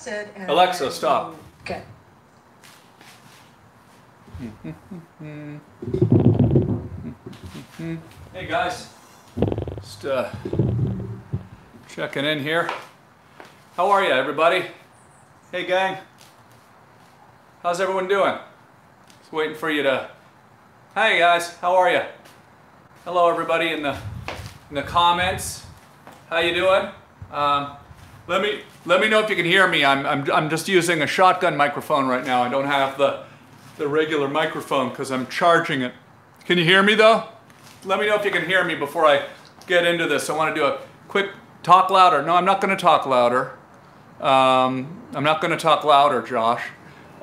Said and- Alexa, stop. Okay. Hey guys, just uh, checking in here. How are you, everybody? Hey gang, how's everyone doing? Just waiting for you to. Hey guys, how are you? Hello, everybody in the in the comments. How you doing? Um, let me let me know if you can hear me. I'm I'm I'm just using a shotgun microphone right now. I don't have the the regular microphone because I'm charging it. Can you hear me though? Let me know if you can hear me before I get into this. I want to do a quick talk louder. No, I'm not going to talk louder. Um, I'm not going to talk louder, Josh.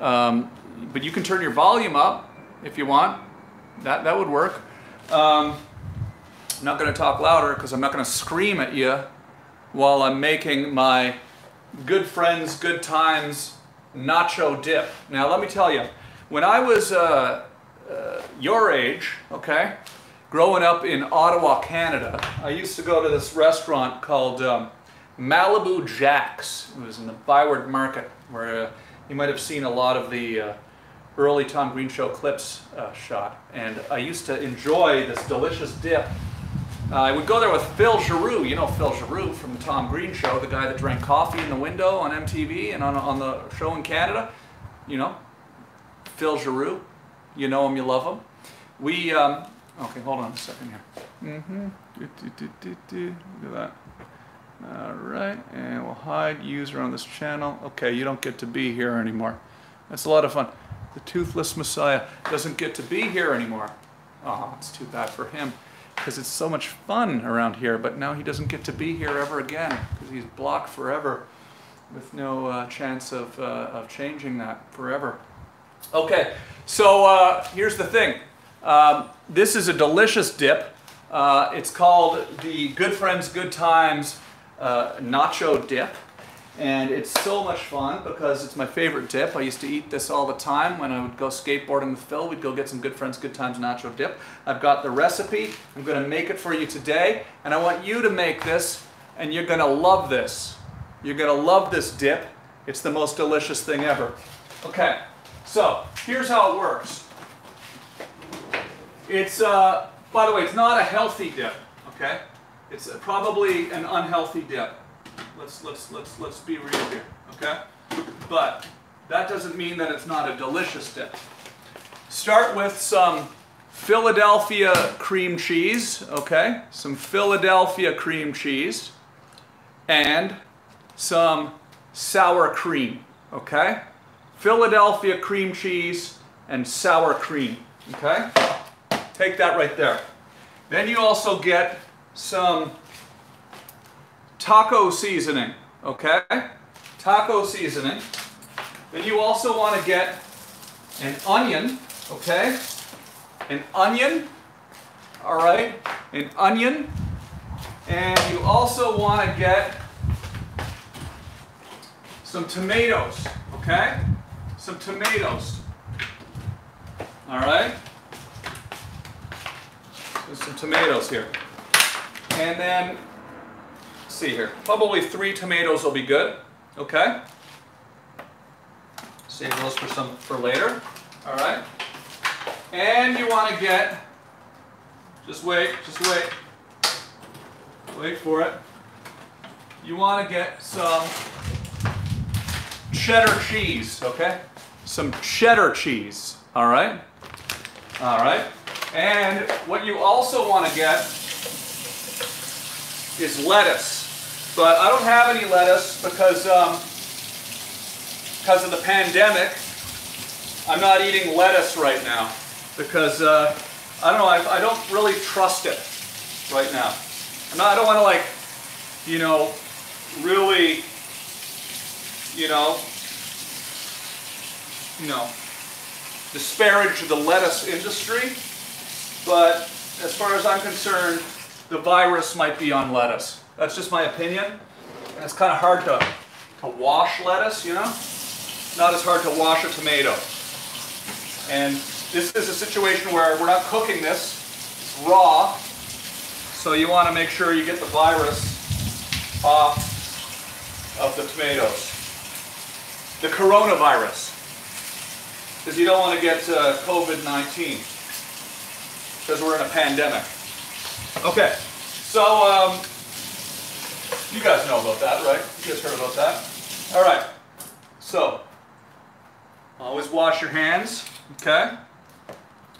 Um, but you can turn your volume up if you want. That that would work. Um, I'm not going to talk louder because I'm not going to scream at you while I'm making my good friends, good times nacho dip. Now, let me tell you, when I was uh, uh, your age, okay, growing up in Ottawa, Canada, I used to go to this restaurant called um, Malibu Jack's. It was in the Byward Market, where uh, you might have seen a lot of the uh, early Tom Green Show clips uh, shot. And I used to enjoy this delicious dip. Uh, I would go there with Phil Giroux. You know Phil Giroux from the Tom Green Show, the guy that drank coffee in the window on MTV and on, on the show in Canada. You know, Phil Giroux. You know him, you love him. We, um, okay, hold on a second here. Mm-hmm. Look at that. All right, and we'll hide user on this channel. Okay, you don't get to be here anymore. That's a lot of fun. The Toothless Messiah doesn't get to be here anymore. Oh, it's too bad for him because it's so much fun around here, but now he doesn't get to be here ever again because he's blocked forever with no uh, chance of, uh, of changing that forever. Okay, so uh, here's the thing. Um, this is a delicious dip. Uh, it's called the Good Friends Good Times uh, Nacho Dip. And it's so much fun because it's my favorite dip. I used to eat this all the time when I would go skateboarding with Phil. We'd go get some Good Friends Good Times Nacho Dip. I've got the recipe. I'm going to make it for you today. And I want you to make this, and you're going to love this. You're going to love this dip. It's the most delicious thing ever. Okay. So here's how it works. It's, uh, by the way, it's not a healthy dip, okay? It's probably an unhealthy dip. Let's, let's, let's, let's be real here, okay? But that doesn't mean that it's not a delicious dip. Start with some Philadelphia cream cheese, okay? Some Philadelphia cream cheese and some sour cream, okay? Philadelphia cream cheese and sour cream, okay? Take that right there. Then you also get some taco seasoning, okay? Taco seasoning. Then you also want to get an onion, okay? An onion, all right? An onion. And you also want to get some tomatoes, okay? Some tomatoes. All right? There's some tomatoes here. And then, see here, probably three tomatoes will be good, okay? Save those for some for later, all right? And you want to get, just wait, just wait, wait for it. You want to get some cheddar cheese, okay? Some cheddar cheese, all right? All right. And what you also want to get is lettuce. But I don't have any lettuce because um, because of the pandemic. I'm not eating lettuce right now because uh, I don't know. I, I don't really trust it right now. I'm not, I don't want to like, you know, really, you know, you know, disparage the lettuce industry. But as far as I'm concerned, the virus might be on lettuce. That's just my opinion. And it's kind of hard to, to wash lettuce, you know? Not as hard to wash a tomato. And this is a situation where we're not cooking this it's raw. So you want to make sure you get the virus off of the tomatoes. the coronavirus. Because you don't want to get uh, COVID-19. Because we're in a pandemic. Okay, so um, you guys know about that, right? You guys heard about that? All right, so always wash your hands, okay?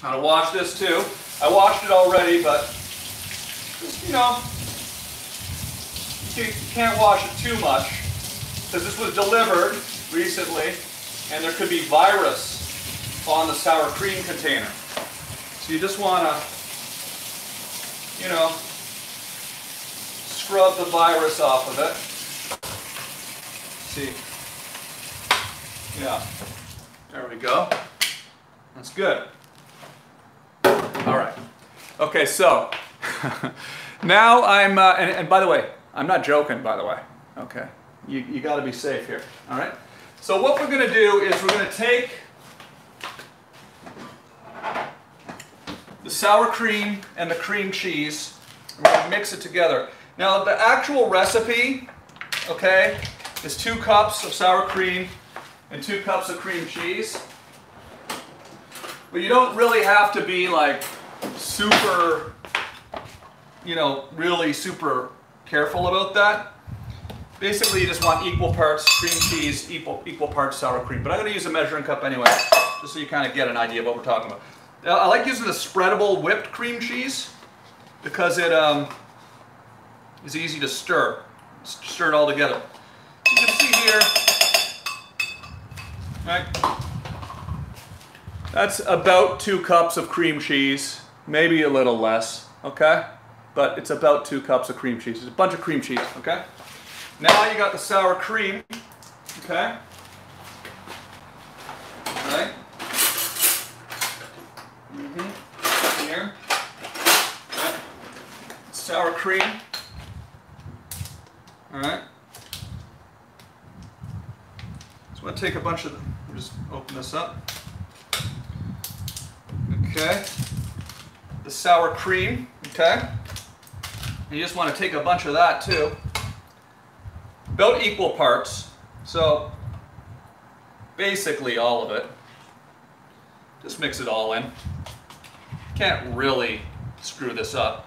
I'm gonna wash this too. I washed it already, but just, you know, you can't wash it too much because this was delivered recently and there could be virus on the sour cream container. So you just want to, you know, scrub the virus off of it. See? Yeah. There we go. That's good. All right. Okay, so now I'm, uh, and, and by the way, I'm not joking, by the way. Okay. You, you got to be safe here. All right. So what we're going to do is we're going to take the sour cream and the cream cheese. We're going to mix it together. Now the actual recipe, okay, is two cups of sour cream and two cups of cream cheese. But you don't really have to be like super, you know, really super careful about that. Basically, you just want equal parts cream cheese, equal, equal parts sour cream. But I'm going to use a measuring cup anyway, just so you kind of get an idea of what we're talking about. Now, I like using the spreadable whipped cream cheese because it um, is easy to stir. Stir it all together. You can see here, right? That's about two cups of cream cheese, maybe a little less, okay? But it's about two cups of cream cheese. It's a bunch of cream cheese, okay? Now you got the sour cream, okay? Right. Mm-hmm. Here. Okay. Sour cream. All right. So I'm going to take a bunch of them. Just open this up. Okay. The sour cream, okay? You just want to take a bunch of that too about equal parts. So basically all of it. Just mix it all in. Can't really screw this up.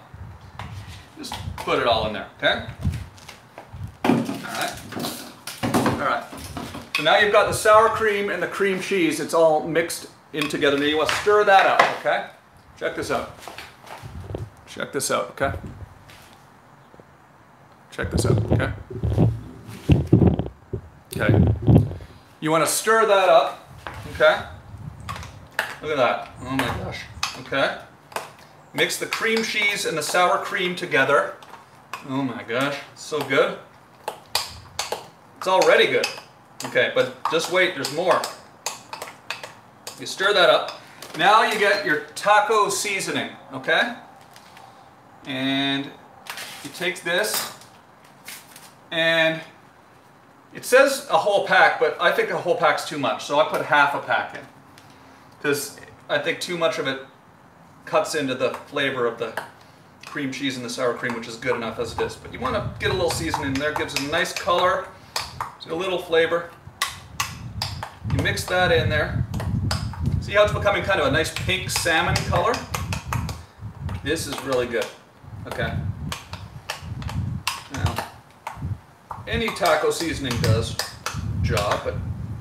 Just put it all in there, okay? So now you've got the sour cream and the cream cheese. It's all mixed in together. Now you want to stir that up, okay? Check this out. Check this out, okay? Check this out, okay? Okay. You want to stir that up. Okay. Look at that. Oh my gosh. Okay. Mix the cream cheese and the sour cream together. Oh my gosh. So good. It's already good. Okay, but just wait, there's more. You stir that up. Now you get your taco seasoning, okay? And you take this and it says a whole pack, but I think a whole pack's too much, so I put half a pack in. Because I think too much of it cuts into the flavor of the cream cheese and the sour cream, which is good enough as it is. But you want to get a little seasoning in there, gives it a nice color, a little flavor. You mix that in there. See how it's becoming kind of a nice pink salmon color? This is really good. Okay. Now, any taco seasoning does job, but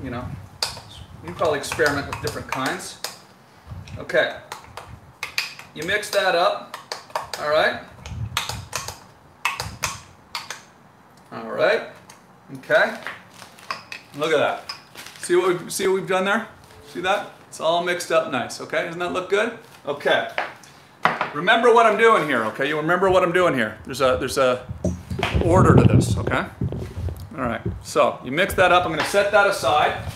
you know, you probably experiment with different kinds. Okay, you mix that up, all right? All right, okay. Look at that. See what we've, see what we've done there? See that? It's all mixed up nice, okay? Doesn't that look good? Okay. Remember what I'm doing here, okay? You remember what I'm doing here. There's a, there's a order to this, okay? All right, so you mix that up. I'm going to set that aside.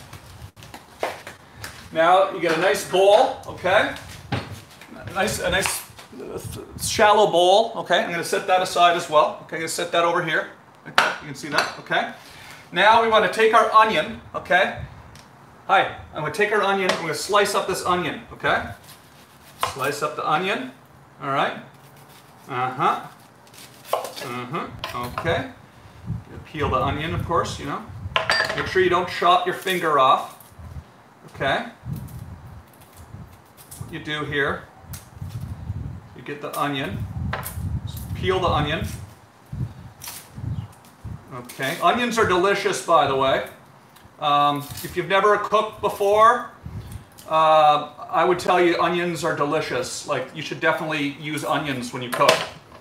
Now you get a nice bowl, okay? A nice, a nice uh, shallow bowl, okay? I'm going to set that aside as well. Okay, I'm going to set that over here. Okay, you can see that, okay? Now we want to take our onion, okay? Hi, I'm going to take our onion. I'm going to slice up this onion, okay? Slice up the onion, all right? Uh-huh. Uh-huh, okay. You peel the onion, of course, you know. Make sure you don't chop your finger off. Okay? What you do here, you get the onion, peel the onion. Okay, onions are delicious, by the way. Um, if you've never cooked before, uh, I would tell you onions are delicious. Like, you should definitely use onions when you cook,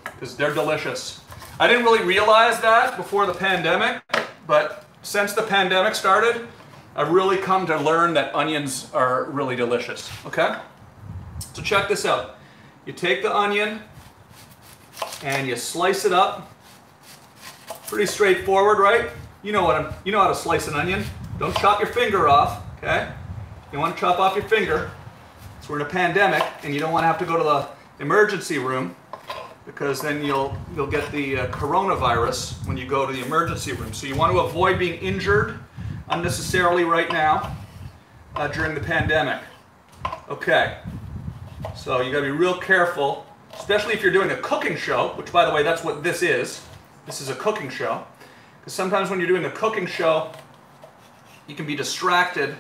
because they're delicious. I didn't really realize that before the pandemic, but since the pandemic started, I've really come to learn that onions are really delicious, okay? So check this out. You take the onion and you slice it up. Pretty straightforward, right? You know what I'm, you know how to slice an onion. Don't chop your finger off, okay? You want to chop off your finger. So we're in a pandemic and you don't want to have to go to the emergency room because then you'll you'll get the uh, coronavirus when you go to the emergency room. So you want to avoid being injured unnecessarily right now uh, during the pandemic. Okay, so you got to be real careful, especially if you're doing a cooking show, which by the way, that's what this is. This is a cooking show. Because sometimes when you're doing a cooking show, you can be distracted,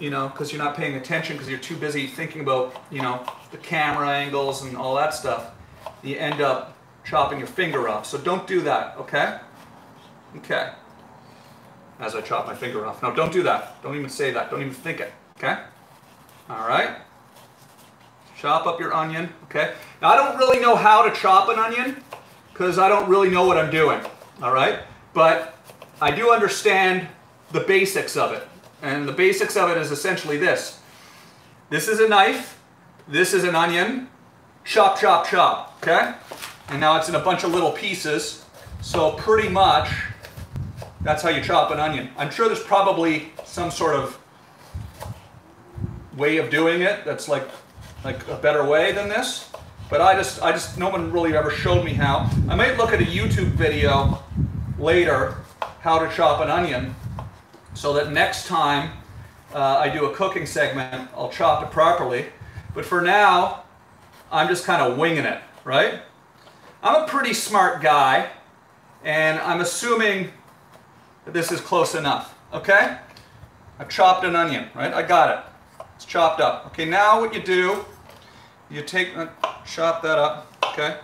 you know, because you're not paying attention because you're too busy thinking about, you know, the camera angles and all that stuff. You end up chopping your finger off. So don't do that, okay? Okay. As I chop my finger off. No, don't do that. Don't even say that. Don't even think it, okay? All right. Chop up your onion, okay? Now, I don't really know how to chop an onion because I don't really know what I'm doing, all right? But I do understand the basics of it. And the basics of it is essentially this. This is a knife. This is an onion. Chop, chop, chop, okay? And now it's in a bunch of little pieces. So pretty much, that's how you chop an onion. I'm sure there's probably some sort of way of doing it that's like, like a better way than this. But I just, I just, no one really ever showed me how. I might look at a YouTube video later how to chop an onion so that next time uh, I do a cooking segment, I'll chop it properly. But for now, I'm just kind of winging it, right? I'm a pretty smart guy, and I'm assuming that this is close enough, okay? I've chopped an onion, right? I got it. It's chopped up. Okay, now what you do, you take, uh, chop that up, okay?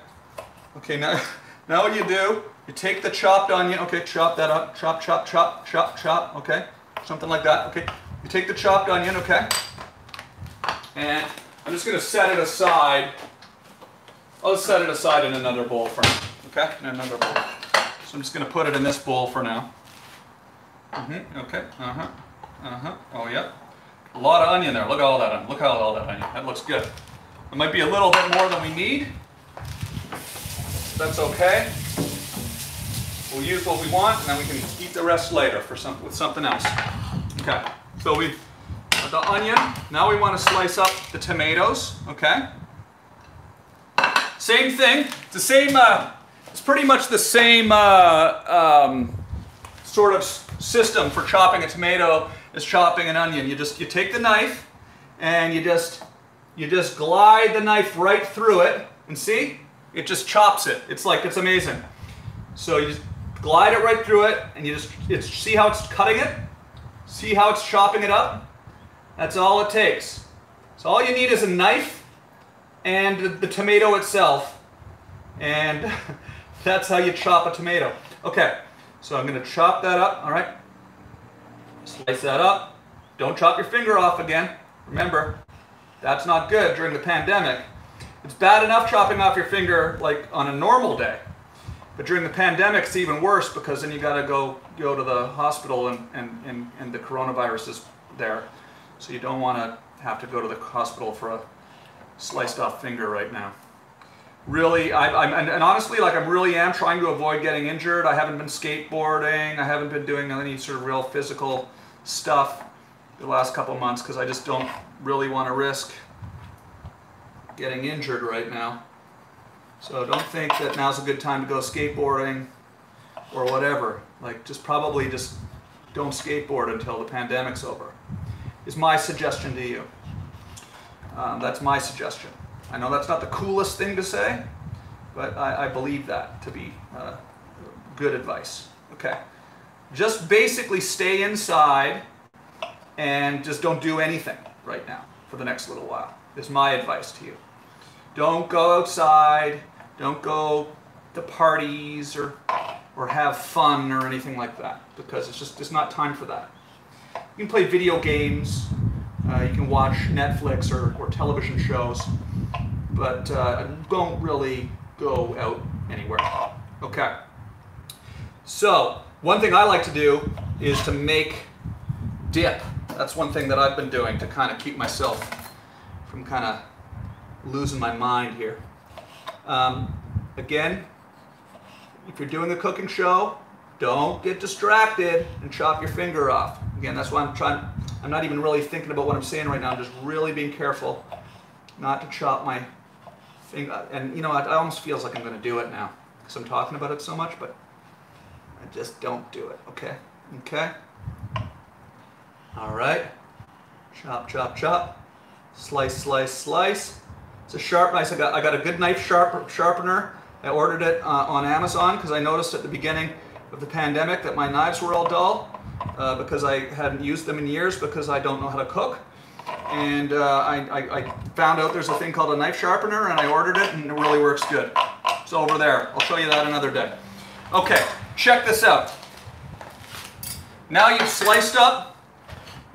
Okay, now, now what you do, you take the chopped onion, okay, chop that up, chop, chop, chop, chop, chop, okay? Something like that, okay? You take the chopped onion, okay? And I'm just to set it aside. I'll set it aside in another bowl for now, okay? In another bowl. So I'm just to put it in this bowl for now. Mm-hmm, okay, uh-huh, uh-huh, oh yeah. A lot of onion there, look at all that onion, look at all that onion, that looks good. It might be a little bit more than we need. That's okay. We'll use what we want, and then we can eat the rest later for some, with something else. Okay, so we've the onion. Now we want to slice up the tomatoes. Okay. Same thing. It's the same. Uh, it's pretty much the same uh, um, sort of system for chopping a tomato as chopping an onion. You just you take the knife and you just you just glide the knife right through it, and see, it just chops it. It's like it's amazing. So you just glide it right through it, and you just it's, see how it's cutting it? See how it's chopping it up? That's all it takes. So all you need is a knife and the, the tomato itself, and that's how you chop a tomato. Okay, so I'm to chop that up, all right? Slice that up. Don't chop your finger off again. Remember, that's not good during the pandemic. It's bad enough chopping off your finger like on a normal day. But during the pandemic, it's even worse because then you got to go go to the hospital and, and, and, and the coronavirus is there. So you don't want to have to go to the hospital for a sliced off finger right now. Really, I, am and, and honestly, like I'm really am trying to avoid getting injured. I haven't been skateboarding. I haven't been doing any sort of real physical stuff the last couple months because I just don't really want to risk getting injured right now. So don't think that now's a good time to go skateboarding or whatever. Like just probably just don't skateboard until the pandemic's over. Is my suggestion to you. Um, that's my suggestion. I know that's not the coolest thing to say, but I, I believe that to be uh, good advice. Okay. just basically stay inside and just don't do anything right now for the next little while. Is my advice to you. Don't go outside. Don't go to parties or or have fun or anything like that because it's just it's not time for that. You can play video games. Uh, you can watch Netflix or, or television shows, but uh, don't really go out anywhere. Okay. So one thing I like to do is to make dip. That's one thing that I've been doing to kind of keep myself from kind of losing my mind here. Um, again, if you're doing a cooking show, don't get distracted and chop your finger off. Again, that's why I'm trying, I'm not even really thinking about what I'm saying right now. I'm just really being careful not to chop my finger. And you know, it almost feels like I'm going to do it now because I'm talking about it so much, but I just don't do it, okay? Okay? All right. Chop, chop, chop. Slice, slice, slice. It's a sharp knife. I got, I got a good knife sharp, sharpener. I ordered it uh, on Amazon because I noticed at the beginning of the pandemic that my knives were all dull uh, because I hadn't used them in years because I don't know how to cook. And uh, I, I, I found out there's a thing called a knife sharpener and I ordered it and it really works good. It's over there. I'll show you that another day. Okay, check this out. Now you've sliced up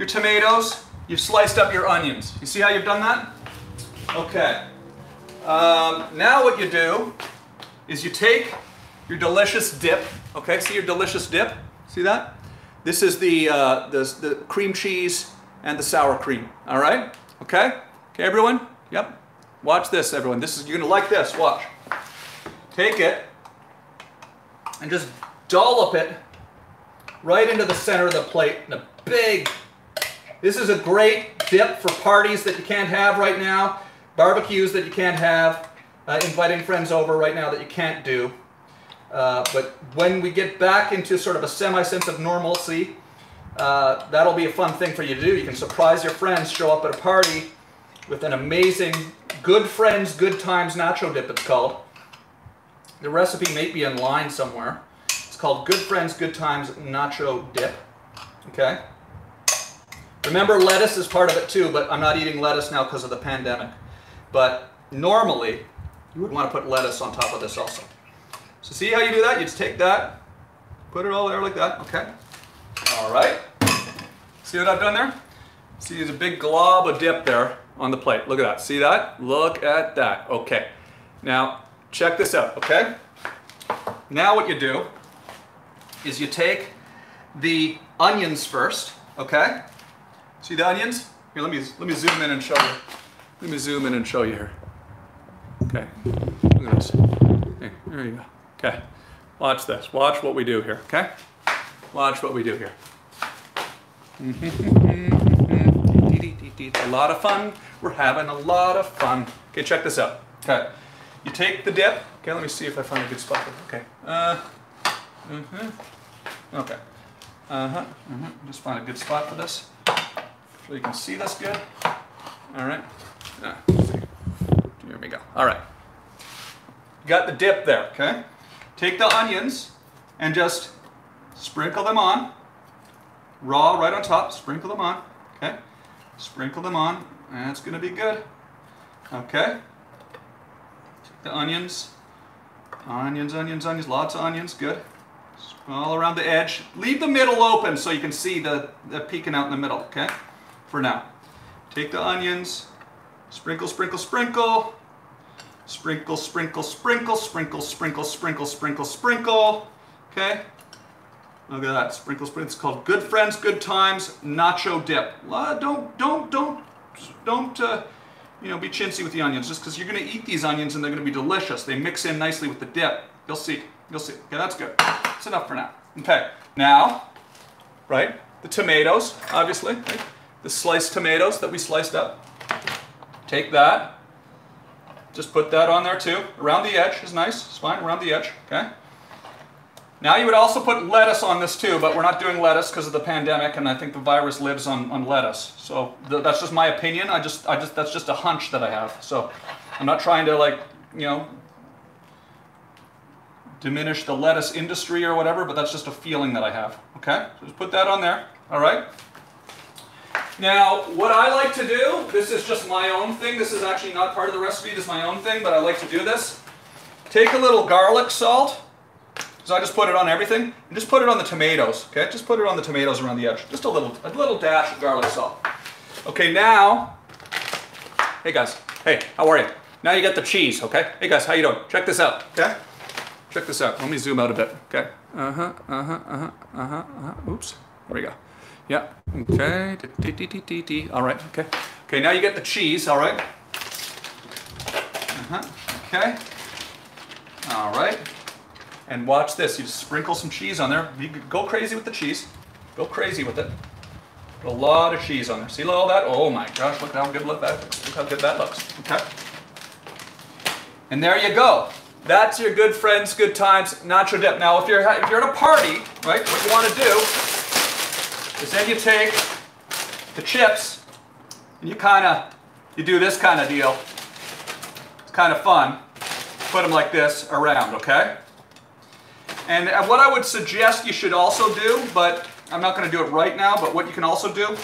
your tomatoes, you've sliced up your onions. You see how you've done that? Okay. Um, now what you do is you take your delicious dip, okay, see your delicious dip? See that? This is the, uh, the, the cream cheese and the sour cream, all right? Okay? Okay, everyone? Yep. Watch this, everyone. This is, you're gonna like this, watch. Take it and just dollop it right into the center of the plate in a big, this is a great dip for parties that you can't have right now, barbecues that you can't have, uh, inviting friends over right now that you can't do. Uh, but when we get back into sort of a semi-sense of normalcy, uh, that'll be a fun thing for you to do. You can surprise your friends, show up at a party with an amazing Good Friends, Good Times Nacho Dip, it's called. The recipe may be online somewhere. It's called Good Friends, Good Times Nacho Dip. Okay? Remember, lettuce is part of it too, but I'm not eating lettuce now because of the pandemic. But normally, you would want to put lettuce on top of this also. So see how you do that? You just take that, put it all there like that, okay? All right. See what I've done there? See, there's a big glob of dip there on the plate. Look at that. See that? Look at that. Okay. Now, check this out, okay? Now what you do is you take the onions first, okay? See the onions? Here, let me, let me zoom in and show you. Let me zoom in and show you here. Okay, look at this. Hey, there you go. Okay, watch this. Watch what we do here, okay? Watch what we do here. a lot of fun. We're having a lot of fun. Okay, check this out. Okay, you take the dip. Okay, let me see if I find a good spot. Okay. Uh, mm-hmm. Okay. Uh-huh. Mm-hmm. Just find a good spot for this. So you can see this good. All right. Ah, here we go. All right. got the dip there, okay? Take the onions and just sprinkle them on. Raw right on top, sprinkle them on, okay? Sprinkle them on, that's gonna be good. Okay? Take the onions, onions, onions, onions, lots of onions, good. All around the edge. Leave the middle open so you can see the, the peeking out in the middle, okay? For now. Take the onions, sprinkle, sprinkle, sprinkle. Sprinkle, sprinkle, sprinkle, sprinkle, sprinkle, sprinkle, sprinkle, sprinkle. Okay? Look at that. Sprinkle, sprinkle. It's called Good Friends, Good Times Nacho Dip. Don't, don't, don't, don't, uh, you know, be chintzy with the onions just because you're going to eat these onions and they're going to be delicious. They mix in nicely with the dip. You'll see. You'll see. Okay, that's good. That's enough for now. Okay, now, right, the tomatoes, obviously, right? The sliced tomatoes that we sliced up. Take that, just put that on there too. Around the edge is nice, it's fine, around the edge, okay? Now you would also put lettuce on this too, but we're not doing lettuce because of the pandemic and I think the virus lives on, on lettuce. So th that's just my opinion, I just, I just, that's just a hunch that I have. So I'm not trying to like, you know, diminish the lettuce industry or whatever, but that's just a feeling that I have. Okay, so just put that on there. All right. Now, what I like to do, this is just my own thing. This is actually not part of the recipe. This is my own thing, but I like to do this. Take a little garlic salt. So I just put it on everything. And just put it on the tomatoes. Okay, just put it on the tomatoes around the edge. Just a little, a little dash of garlic salt. Okay, now, hey guys, hey, how are you? Now you got the cheese, okay? Hey guys, how you doing? Check this out, okay? Check this out. Let me zoom out a bit, okay? Uh-huh, uh-huh, uh-huh, uh-huh, uh-huh. Oops, there we go. Yeah, okay. All right, okay. Okay, now you get the cheese, all right? Uh-huh, okay. All right. And watch this. You sprinkle some cheese on there. You go crazy with the cheese. Go crazy with it. Put a lot of cheese on there. See all that? Oh my gosh, look how good look that look how good that looks. Okay. And there you go. That's your good friends, good times nacho dip. Now, if you're if you're at a party, right, what you want to do is then you take the chips and you kind of you do this kind of deal. It's kind of fun. Put them like this around, okay? And uh, what I would suggest you should also do, but I'm not going to do it right now, but what you can also do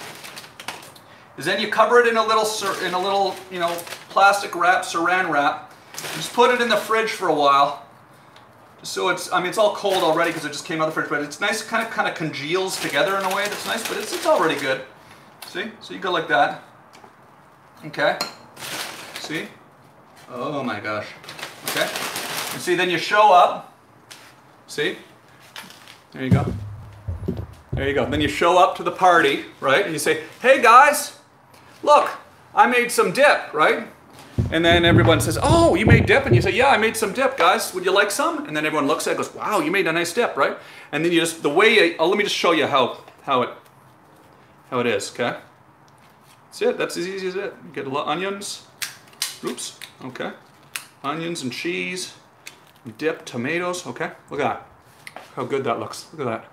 is then you cover it in a little, in a little, you know, plastic wrap, saran wrap. Just put it in the fridge for a while. So it's, I mean, it's all cold already because it just came out of the fridge, but it's nice, kind of, kind of congeals together in a way that's nice, but it's, it's already good. See? So you go like that. Okay. See? Oh my gosh. Okay. And see, then you show up. See? There you go. There you go. Then you show up to the party, right? And you say, hey guys, look, I made some dip, right? And then everyone says, oh, you made dip? And you say, yeah, I made some dip, guys. Would you like some? And then everyone looks at it goes, wow, you made a nice dip, right? And then you just, the way, oh, let me just show you how, how it, how it is, okay? That's it. That's as easy as it. Get a lot of onions. Oops. Okay. Onions and cheese. Dip tomatoes. Okay. Look at that. How good that looks. Look at that.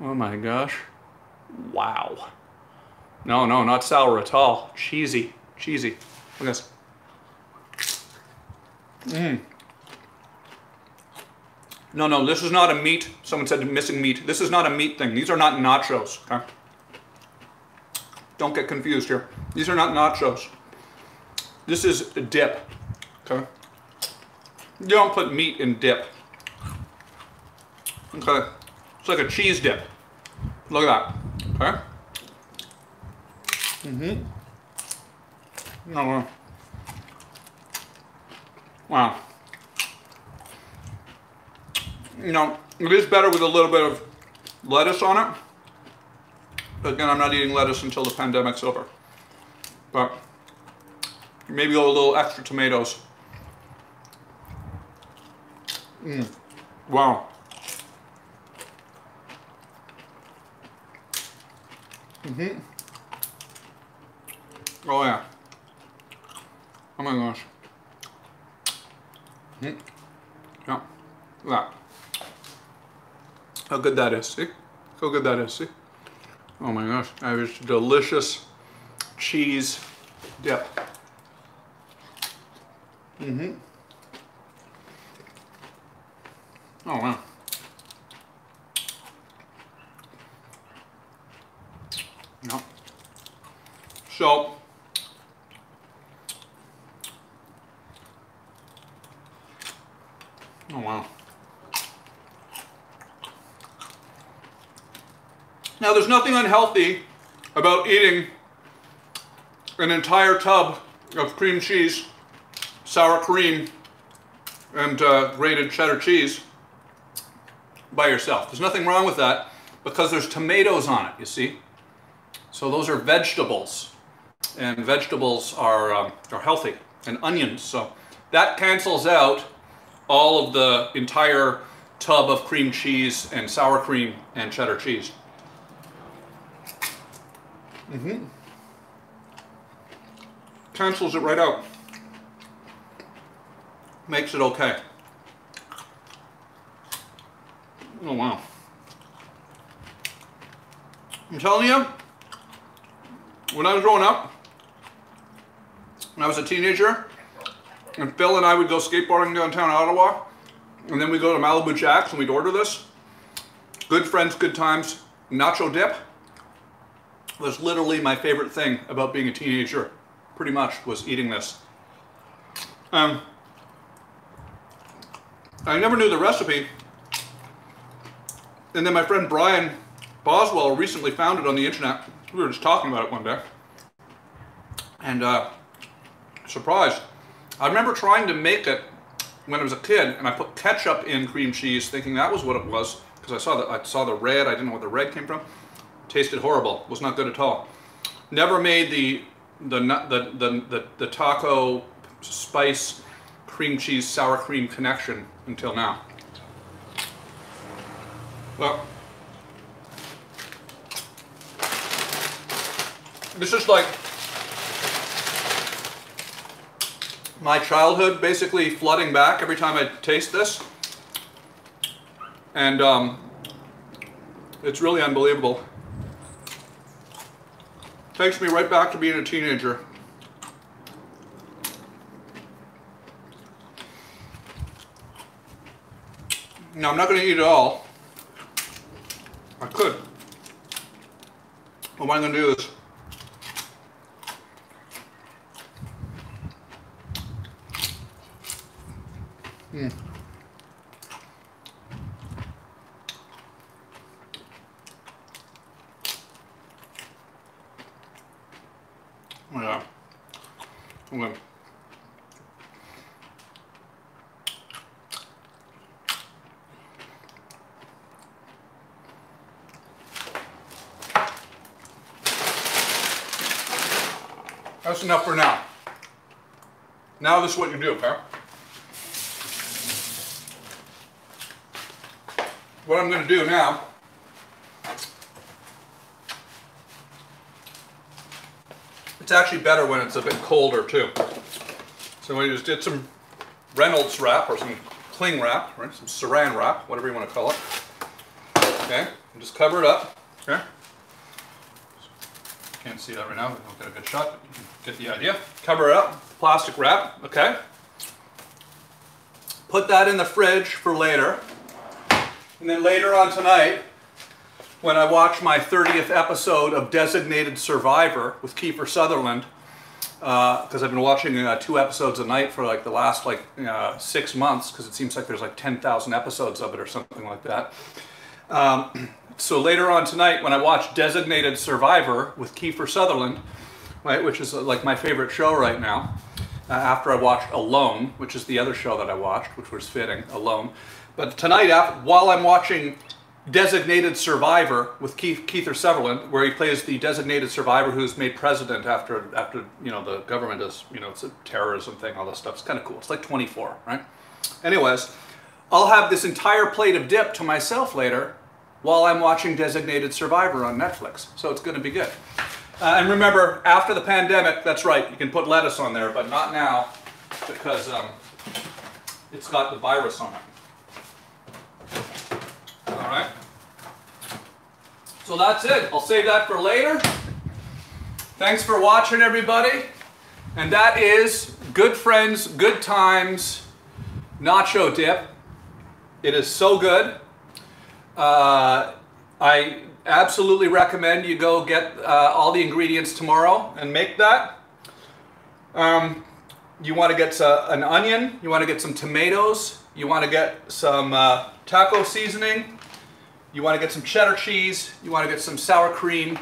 Oh my gosh. Wow. No, no, not sour at all. Cheesy. Cheesy. Look at this. Mmm. No, no, this is not a meat. Someone said missing meat. This is not a meat thing. These are not nachos, okay? Don't get confused here. These are not nachos. This is a dip, okay? You don't put meat in dip. Okay? It's like a cheese dip. Look at that, okay? Mm-hmm. No, Wow. You know, it is better with a little bit of lettuce on it. But again, I'm not eating lettuce until the pandemic's over. But maybe a little extra tomatoes. Mmm. Wow. Mm-hmm. Oh yeah. Oh my gosh. Mm. Yeah. That. How good that is, see? How good that is, see? Oh my gosh, that is delicious cheese dip. Mm-hmm. Oh wow. No. So Oh wow. Now there's nothing unhealthy about eating an entire tub of cream cheese, sour cream, and uh, grated cheddar cheese by yourself. There's nothing wrong with that because there's tomatoes on it, you see? So those are vegetables, and vegetables are, um, are healthy, and onions. So that cancels out all of the entire tub of cream cheese and sour cream and cheddar cheese. Mm-hmm. Cancels it right out. Makes it okay. Oh wow. I'm telling you, when I was growing up, when I was a teenager, and Phil and I would go skateboarding downtown Ottawa, and then we'd go to Malibu Jack's and we'd order this. Good friends, good times, nacho dip was literally my favorite thing about being a teenager. Pretty much was eating this. Um, I never knew the recipe. And then my friend Brian Boswell recently found it on the internet. We were just talking about it one day. And uh, surprised. I remember trying to make it when I was a kid, and I put ketchup in cream cheese, thinking that was what it was, because I saw the I saw the red. I didn't know where the red came from. Tasted horrible. Was not good at all. Never made the the the the the, the taco spice cream cheese sour cream connection until now. Well, this is like my childhood basically flooding back every time I taste this. And um, it's really unbelievable. Takes me right back to being a teenager. Now I'm not going to eat it all. I could. What I'm going to do is Hmm. Yeah. Okay. That's enough for now. Now this is what you do, okay? What I'm going to do now It's actually better when it's a bit colder too. So we just did some Reynolds wrap or some cling wrap, right? Some saran wrap, whatever you want to call it. Okay, and just cover it up. Okay. Can't see that right now. We'll get a good shot, but you can get the idea. Cover it up, plastic wrap. Okay. Put that in the fridge for later. And then later on tonight, when I watch my 30th episode of Designated Survivor with Kiefer Sutherland, because uh, I've been watching uh, two episodes a night for like the last like uh, six months, because it seems like there's like 10,000 episodes of it or something like that. Um, so later on tonight, when I watch Designated Survivor with Kiefer Sutherland, right, which is uh, like my favorite show right now, uh, after I watched Alone, which is the other show that I watched, which was fitting, Alone. But tonight, after, while I'm watching designated survivor with Keith Keith or Sutherland, where he plays the designated survivor who's made president after after you know the government is you know it's a terrorism thing, all this stuff. It's kind of cool. It's like 24, right? Anyways, I'll have this entire plate of dip to myself later while I'm watching Designated Survivor on Netflix. So it's going to be good. Uh, and remember, after the pandemic, that's right, you can put lettuce on there, but not now because um, it's got the virus on it. All right. So that's it. I'll save that for later. Thanks for watching, everybody. And that is Good Friends, Good Times Nacho Dip. It is so good. Uh, I absolutely recommend you go get uh, all the ingredients tomorrow and make that. Um, you want to get an onion, you want to get some tomatoes, you want to get some uh, taco seasoning, you want to get some cheddar cheese, you want to get some sour cream,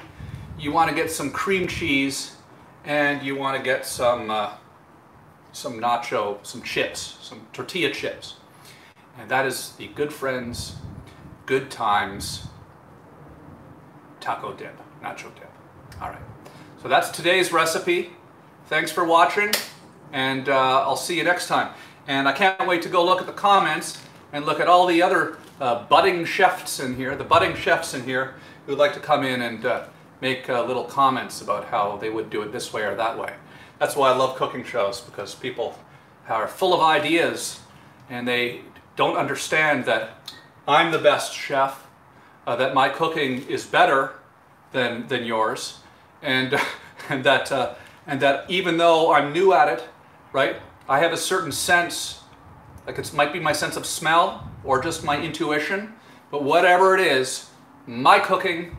you want to get some cream cheese, and you want to get some uh, some nacho, some chips, some tortilla chips. And that is the Good Friends, Good Times taco dip, nacho dip. All right, so that's today's recipe. Thanks for watching, and uh, I'll see you next time. And I can't wait to go look at the comments and look at all the other uh, budding chefs in here, the budding chefs in here who would like to come in and uh, make uh, little comments about how they would do it this way or that way. That's why I love cooking shows, because people are full of ideas and they don't understand that I'm the best chef, uh, that my cooking is better than, than yours, and, and, that, uh, and that even though I'm new at it, right, I have a certain sense Like it might be my sense of smell or just my intuition, but whatever it is, my cooking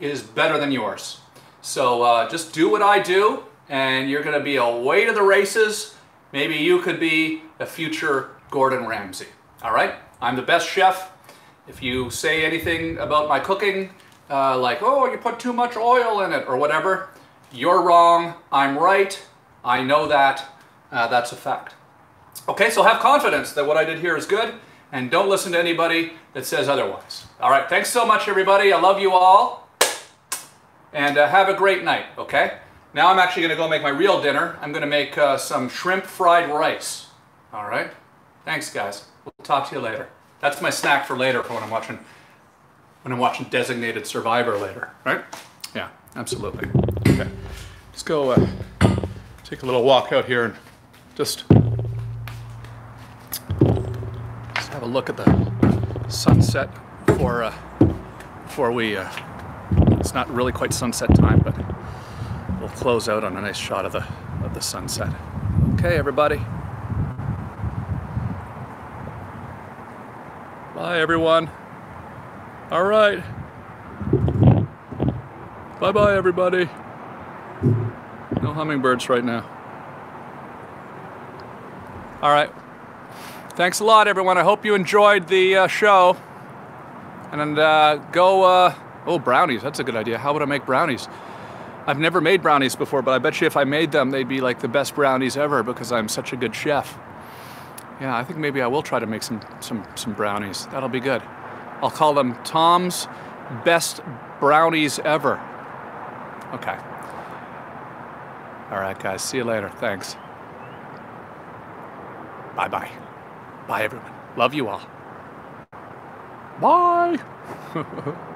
is better than yours. So uh, just do what I do, and you're going to be away to the races. Maybe you could be a future Gordon Ramsay. All right? I'm the best chef. If you say anything about my cooking, uh, like, oh, you put too much oil in it or whatever, you're wrong. I'm right. I know that. Uh, that's a fact. Okay, so have confidence that what I did here is good and don't listen to anybody that says otherwise. All right, thanks so much, everybody. I love you all. And uh, have a great night, okay? Now I'm actually going to go make my real dinner. I'm going to make uh, some shrimp fried rice. All right? Thanks, guys. We'll talk to you later. That's my snack for later for when I'm watching when I'm watching Designated Survivor later, right? Yeah, absolutely. Okay, let's go uh, take a little walk out here and just, just have a look at the sunset before uh, before we. Uh, it's not really quite sunset time, but we'll close out on a nice shot of the of the sunset. Okay, everybody. Bye, everyone. All right. Bye bye, everybody. No hummingbirds right now. All right. Thanks a lot, everyone. I hope you enjoyed the uh, show. And uh, go, uh, oh, brownies. That's a good idea. How would I make brownies? I've never made brownies before, but I bet you if I made them, they'd be like the best brownies ever because I'm such a good chef. Yeah, I think maybe I will try to make some, some, some brownies. That'll be good. I'll call them Tom's Best Brownies Ever. Okay. All right, guys. See you later. Thanks. Bye bye. Bye, everyone. Love you all. Bye.